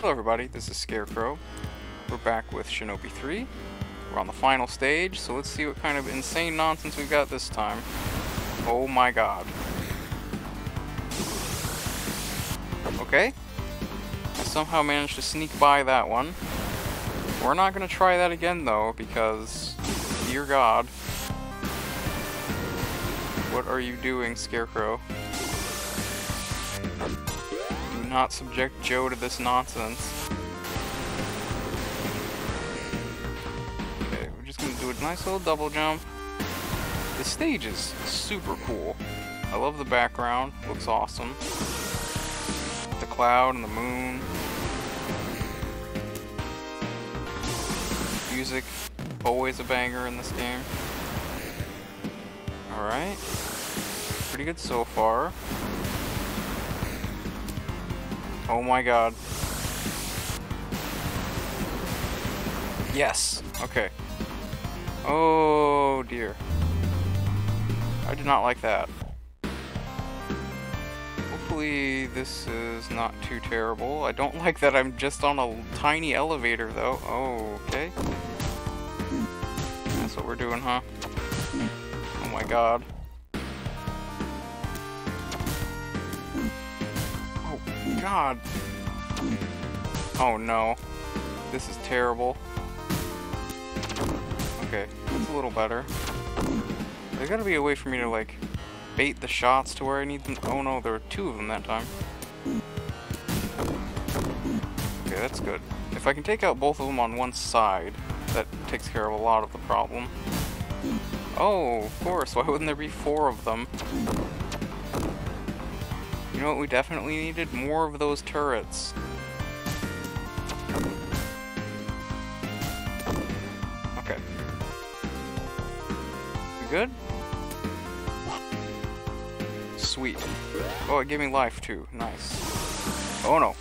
Hello everybody, this is Scarecrow. We're back with Shinobi 3. We're on the final stage, so let's see what kind of insane nonsense we've got this time. Oh my god. Okay. I somehow managed to sneak by that one. We're not gonna try that again though, because, dear god. What are you doing, Scarecrow? Not subject Joe to this nonsense. Okay, we're just gonna do a nice little double jump. The stage is super cool. I love the background, looks awesome. The cloud and the moon. Music, always a banger in this game. Alright. Pretty good so far. Oh my god. Yes! Okay. Oh dear. I did not like that. Hopefully this is not too terrible. I don't like that I'm just on a tiny elevator though. Oh, okay. That's what we're doing, huh? Oh my god. God. Oh no. This is terrible. Okay, that's a little better. There's gotta be a way for me to like bait the shots to where I need them. Oh no, there were two of them that time. Okay, that's good. If I can take out both of them on one side, that takes care of a lot of the problem. Oh, of course. Why wouldn't there be four of them? You know what we definitely needed? More of those turrets. Okay. We good? Sweet. Oh, it gave me life too. Nice. Oh no.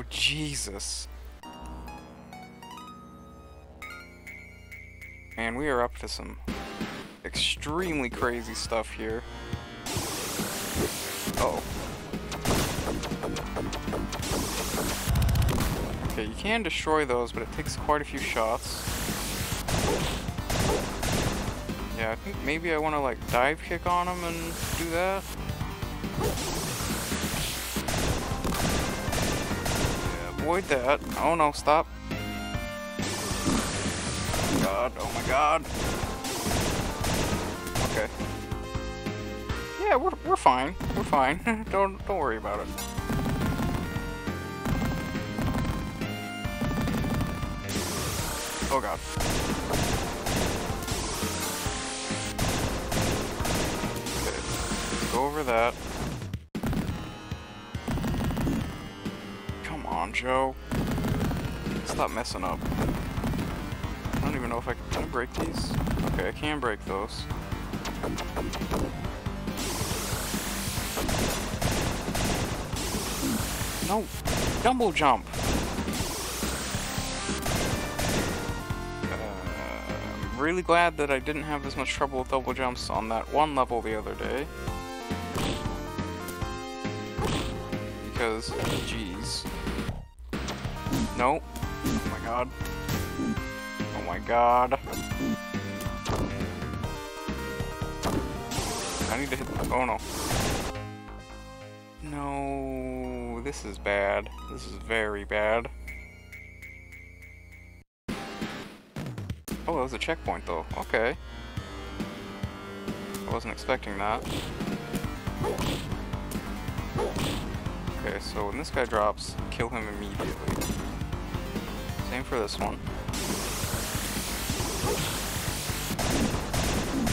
Oh Jesus. Man, we are up to some extremely crazy stuff here. Uh oh. Okay, you can destroy those, but it takes quite a few shots. Yeah, I think maybe I want to like dive kick on them and do that. Avoid that. Oh no, stop. God, oh my god. Okay. Yeah, we're we're fine. We're fine. don't don't worry about it. Oh god. Okay. Go over that. On, Joe. Stop messing up. I don't even know if I can, can I break these. Okay, I can break those. No! Double jump! Uh, I'm really glad that I didn't have as much trouble with double jumps on that one level the other day. Because, jeez. No. Oh my god. Oh my god. I need to hit the- oh no. No, this is bad. This is very bad. Oh, that was a checkpoint though. Okay. I wasn't expecting that. Okay, so when this guy drops, kill him immediately. Same for this one.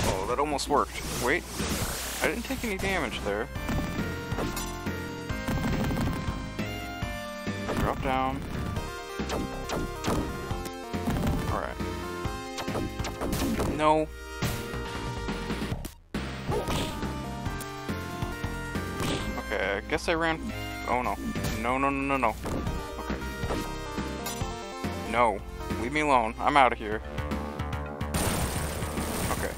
Oh, that almost worked. Wait, I didn't take any damage there. Drop down. Alright. No. Okay, I guess I ran Oh no. No, no, no, no, no. No. Leave me alone. I'm out of here. Okay.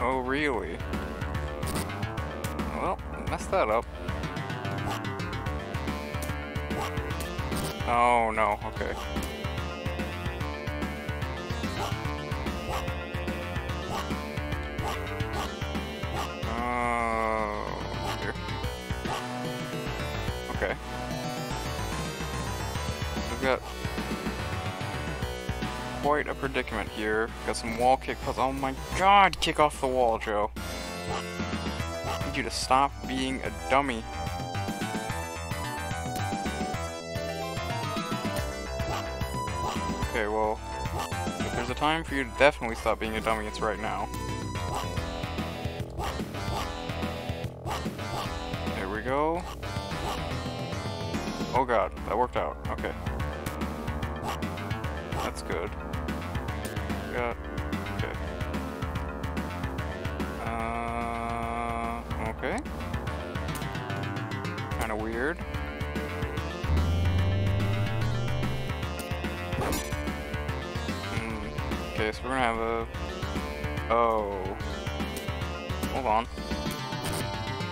Oh, really? Well, messed that up. Oh, no. Okay. Oh, got quite a predicament here. Got some wall kick puzzles. Oh my god, kick off the wall, Joe. I need you to stop being a dummy. Okay, well, if there's a time for you to definitely stop being a dummy, it's right now. There we go. Oh god, that worked out. Okay. That's good. Got... Okay. Uh... Okay. Kinda weird. Hmm. Okay, so we're gonna have a... Oh. Hold on.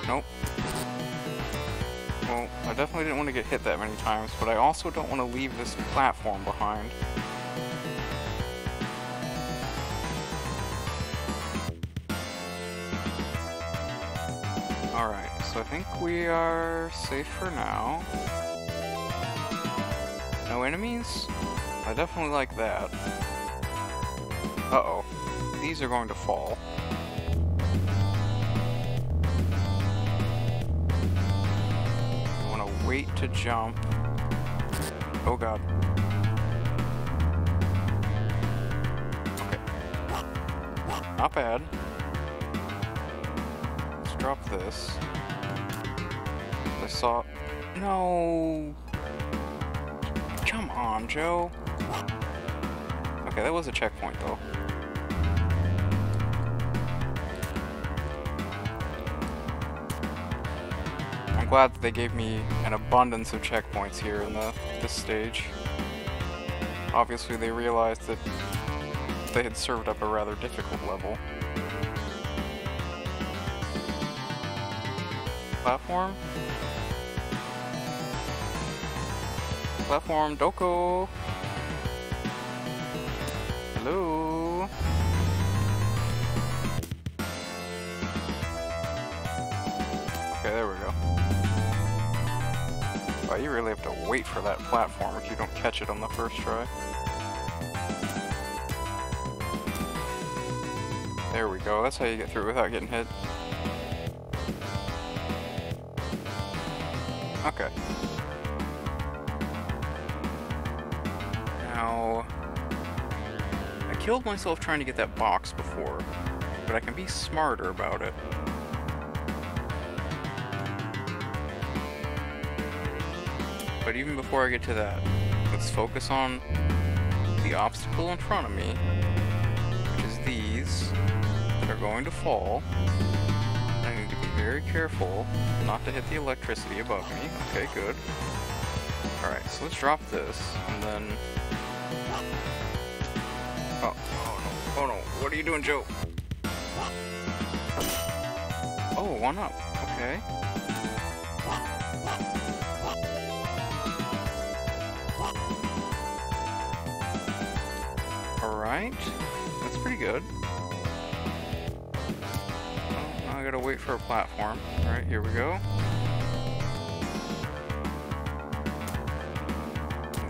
Nope. Well, I definitely didn't want to get hit that many times, but I also don't want to leave this platform behind. Alright, so I think we are safe for now. No enemies? I definitely like that. Uh-oh. These are going to fall. Wait to jump. Oh god. Okay. Not bad. Let's drop this. I saw... No! Come on, Joe. Okay, that was a checkpoint, though. I'm glad that they gave me an abundance of checkpoints here in the this stage. Obviously, they realized that they had served up a rather difficult level. Platform? Platform Doko! Hello? You really have to wait for that platform if you don't catch it on the first try. There we go, that's how you get through without getting hit. Okay. Now... I killed myself trying to get that box before, but I can be smarter about it. But even before I get to that, let's focus on the obstacle in front of me, which is these that are going to fall. I need to be very careful not to hit the electricity above me. Okay, good. Alright, so let's drop this, and then... Oh, oh no, oh no, what are you doing, Joe? Oh, one up, okay. Alright, that's pretty good. Well, now I gotta wait for a platform. Alright, here we go.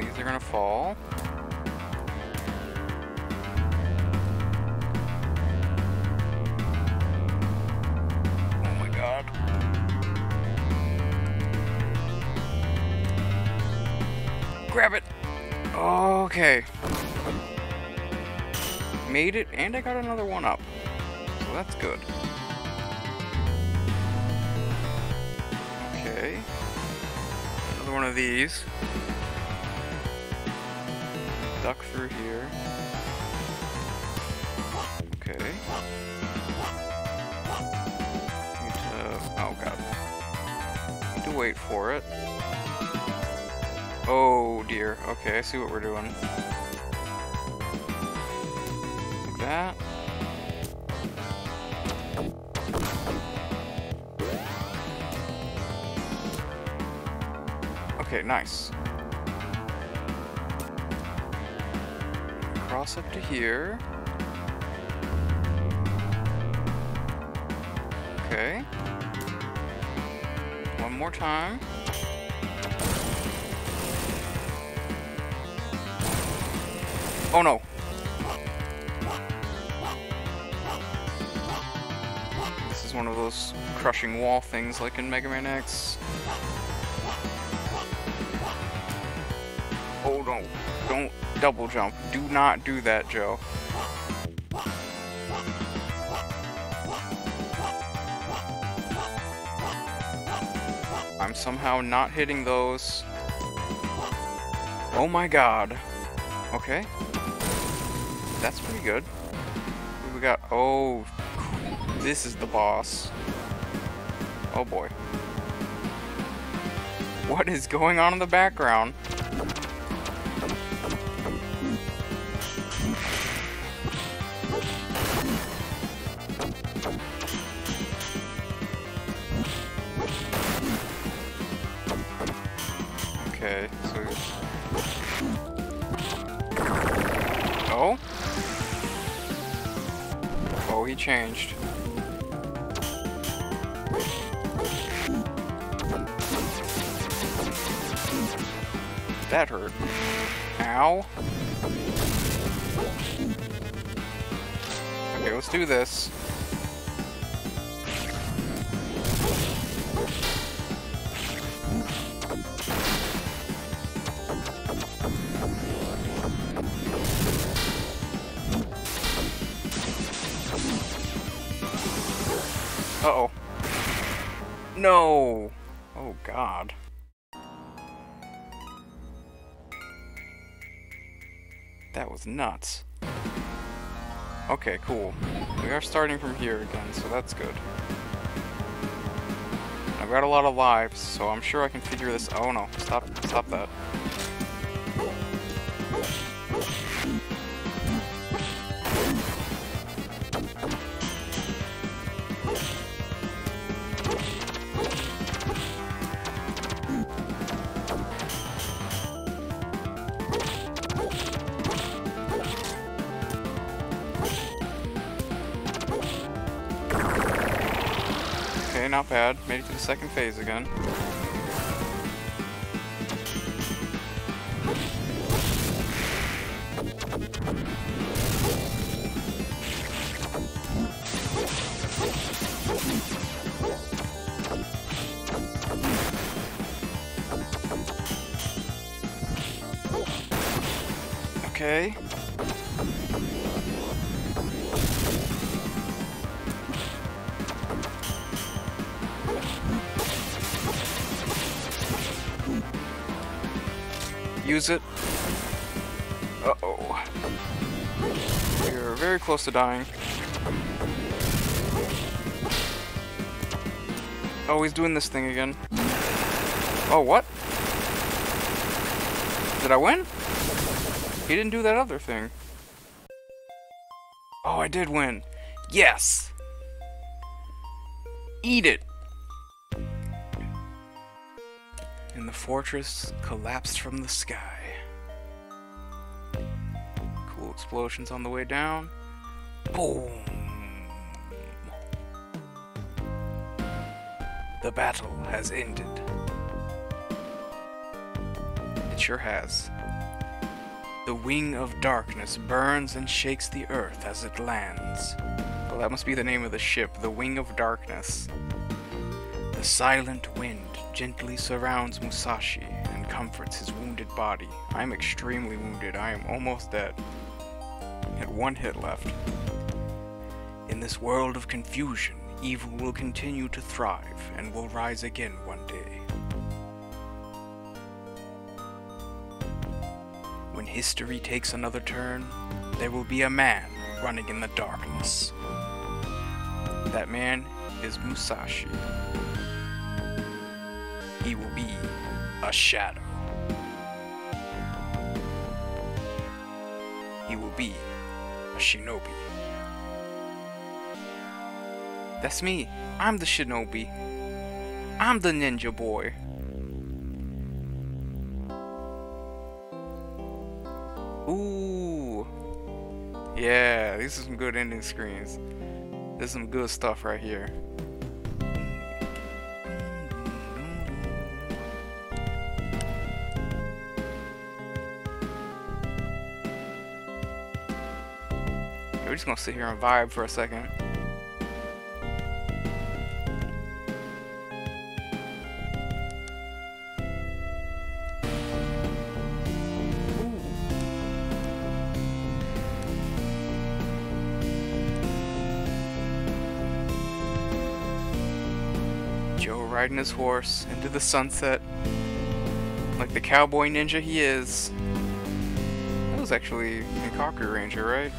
These are gonna fall. Oh my god. Grab it! Okay made it, and I got another one up. So that's good. Okay. Another one of these. Duck through here. Okay. Need to, oh god. Need to wait for it. Oh dear. Okay, I see what we're doing. That. Okay, nice. Cross up to here. Okay. One more time. One of those crushing wall things like in Mega Man X. Oh no. Don't double jump. Do not do that, Joe. I'm somehow not hitting those. Oh my god. Okay. That's pretty good. We got... Oh, this is the boss. Oh boy. What is going on in the background? Okay, so... Oh? Oh, he changed. That hurt. Ow. Okay, let's do this. Uh-oh. No! Oh, God. That was nuts. Okay, cool. We are starting from here again, so that's good. I've got a lot of lives, so I'm sure I can figure this- Oh no, stop, stop that. Not bad. Made it to the second phase again. Okay. Use it. Uh-oh. We're very close to dying. Oh, he's doing this thing again. Oh, what? Did I win? He didn't do that other thing. Oh, I did win. Yes! Eat it! And the fortress collapsed from the sky. Cool explosions on the way down. Boom! The battle has ended. It sure has. The wing of darkness burns and shakes the earth as it lands. Well, that must be the name of the ship, the Wing of Darkness. The silent wind gently surrounds Musashi and comforts his wounded body. I am extremely wounded. I am almost dead. Had one hit left. In this world of confusion, evil will continue to thrive and will rise again one day. When history takes another turn, there will be a man running in the darkness. That man is Musashi. He will be a shadow. He will be a shinobi. That's me. I'm the shinobi. I'm the ninja boy. Ooh. Yeah, these are some good ending screens. There's some good stuff right here. We're just gonna sit here and vibe for a second. Joe riding his horse into the sunset like the cowboy ninja he is. That was actually in Kakuranger, right?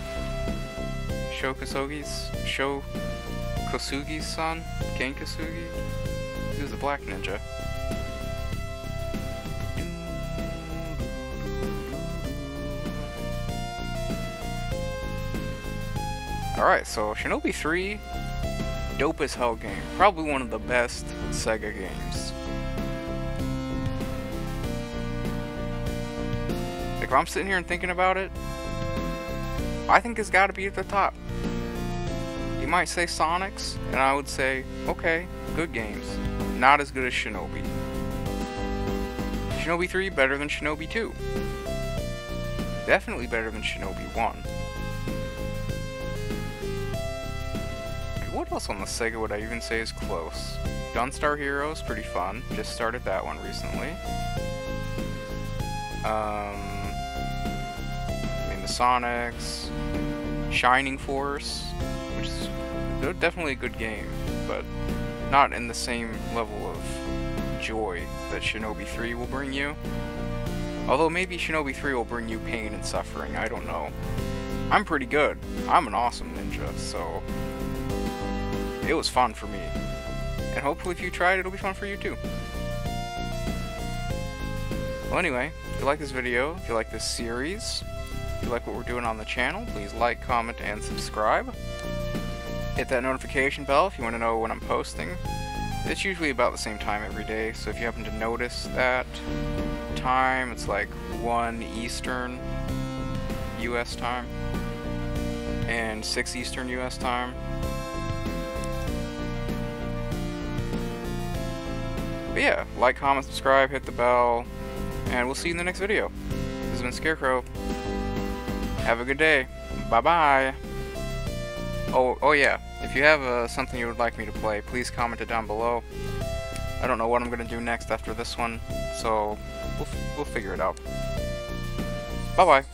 Sho Kosugi's Sho Kosugi's son, Ken Kosugi. He was a black ninja. Alright, so Shinobi 3, dope as hell game. Probably one of the best Sega games. Like, if I'm sitting here and thinking about it, I think it's gotta be at the top. You might say Sonic's, and I would say, okay, good games. Not as good as Shinobi. Shinobi 3 better than Shinobi 2. Definitely better than Shinobi 1. What else on the Sega would I even say is close? Gunstar Heroes, pretty fun. Just started that one recently. Um, I mean the Sonics, Shining Force, which is definitely a good game, but not in the same level of joy that Shinobi 3 will bring you. Although maybe Shinobi 3 will bring you pain and suffering, I don't know. I'm pretty good. I'm an awesome ninja, so it was fun for me. And hopefully if you try it, it'll be fun for you too. Well anyway, if you like this video, if you like this series, if you like what we're doing on the channel, please like, comment, and subscribe. Hit that notification bell if you want to know when I'm posting. It's usually about the same time every day, so if you happen to notice that time, it's like 1 Eastern US time and 6 Eastern US time. But yeah, like, comment, subscribe, hit the bell, and we'll see you in the next video. This has been Scarecrow. Have a good day. Bye-bye. Oh, oh yeah, if you have uh, something you would like me to play, please comment it down below. I don't know what I'm going to do next after this one, so we'll, we'll figure it out. Bye-bye.